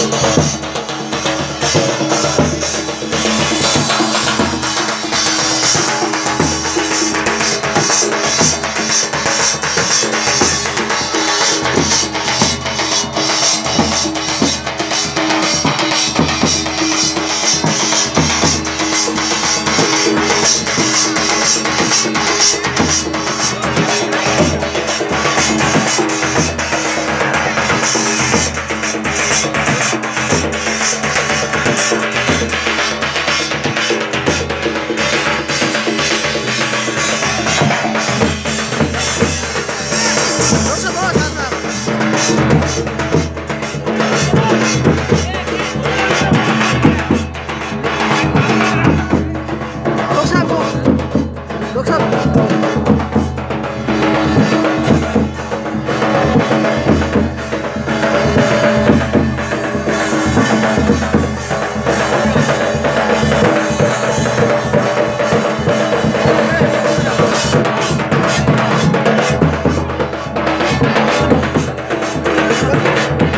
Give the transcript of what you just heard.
Thank you. Não chegou, cara. Gracias.